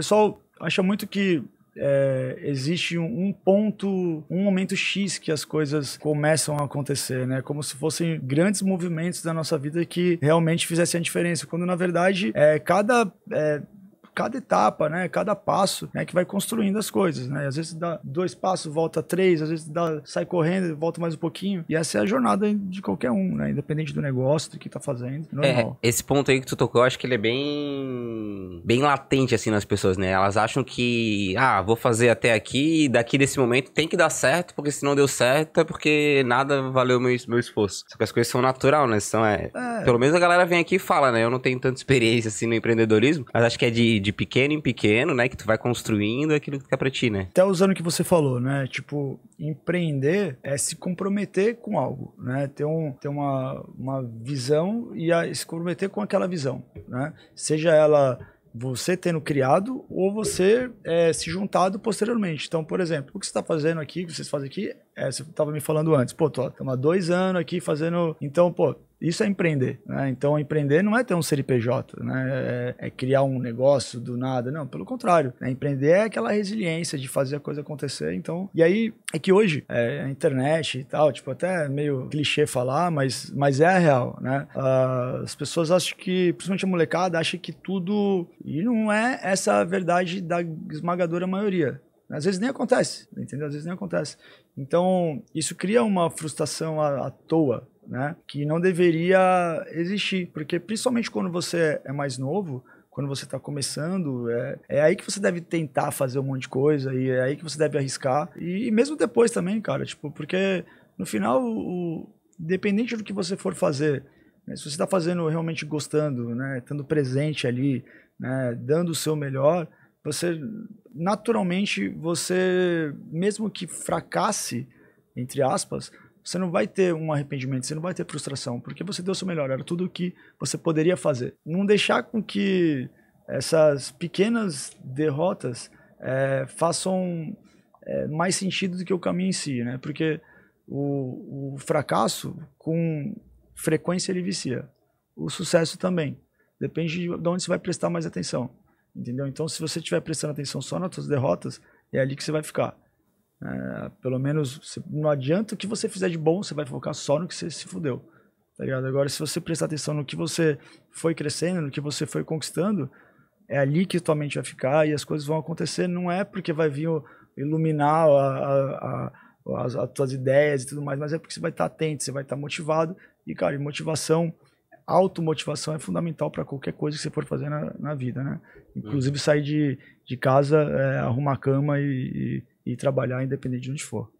pessoal acha muito que é, existe um, ponto, um momento X que as coisas começam a acontecer, né? Como se fossem grandes movimentos da nossa vida que realmente fizessem a diferença. Quando na verdade é, cada é, cada etapa, né, cada passo, né, que vai construindo as coisas, né? Às vezes dá dois passos, volta três, às vezes dá, sai correndo, volta mais um pouquinho. E essa é a jornada de qualquer um, né? Independente do negócio, do que tá fazendo. Normal. É, esse ponto aí que tu tocou, eu acho que ele é bem bem latente assim nas pessoas, né? Elas acham que, ah, vou fazer até aqui, e daqui desse momento tem que dar certo, porque se não deu certo é porque nada valeu meu, meu esforço. Só que as coisas são natural, né? São, é, é. Pelo menos a galera vem aqui e fala, né? Eu não tenho tanta experiência assim no empreendedorismo, mas acho que é de, de pequeno em pequeno, né? Que tu vai construindo aquilo que quer pra ti, né? Até usando o que você falou, né? Tipo, empreender é se comprometer com algo, né? Ter, um, ter uma, uma visão e a, se comprometer com aquela visão, né? Seja ela você tendo criado ou você é, se juntado posteriormente. Então, por exemplo, o que você está fazendo aqui, o que vocês fazem aqui, é, você estava me falando antes, pô, tô, estamos há dois anos aqui fazendo. Então, pô, isso é empreender, né? Então, empreender não é ter um CNPJ, né? É, é, criar um negócio do nada, não, pelo contrário. Né? Empreender é aquela resiliência de fazer a coisa acontecer. Então, e aí é que hoje é, a internet e tal, tipo até meio clichê falar, mas, mas é a real, né? Uh, as pessoas acham que, principalmente a molecada, acha que tudo e não é essa a verdade da esmagadora maioria. Às vezes nem acontece, entendeu? Às vezes nem acontece. Então, isso cria uma frustração à, à toa, né? Que não deveria existir, porque principalmente quando você é mais novo, quando você está começando, é, é aí que você deve tentar fazer um monte de coisa e é aí que você deve arriscar. E, e mesmo depois também, cara, tipo, porque no final, o, independente do que você for fazer, né, se você está fazendo realmente gostando, né, estando presente ali, né, dando o seu melhor, você naturalmente você mesmo que fracasse entre aspas, você não vai ter um arrependimento, você não vai ter frustração, porque você deu o seu melhor, era tudo o que você poderia fazer. Não deixar com que essas pequenas derrotas é, façam é, mais sentido do que o caminho em si, né? Porque o, o fracasso, com frequência, ele vicia. O sucesso também. Depende de onde você vai prestar mais atenção. Entendeu? Então, se você estiver prestando atenção só nas suas derrotas, é ali que você vai ficar. É, pelo menos, não adianta o que você fizer de bom, você vai focar só no que você se fudeu. Tá ligado? Agora, se você prestar atenção no que você foi crescendo, no que você foi conquistando, é ali que tua mente vai ficar e as coisas vão acontecer. Não é porque vai vir iluminar a, a, a, as, as tuas ideias e tudo mais, mas é porque você vai estar atento, você vai estar motivado. E, cara, motivação automotivação é fundamental para qualquer coisa que você for fazer na, na vida, né? Inclusive sair de, de casa, é, arrumar a cama e, e, e trabalhar independente de onde for.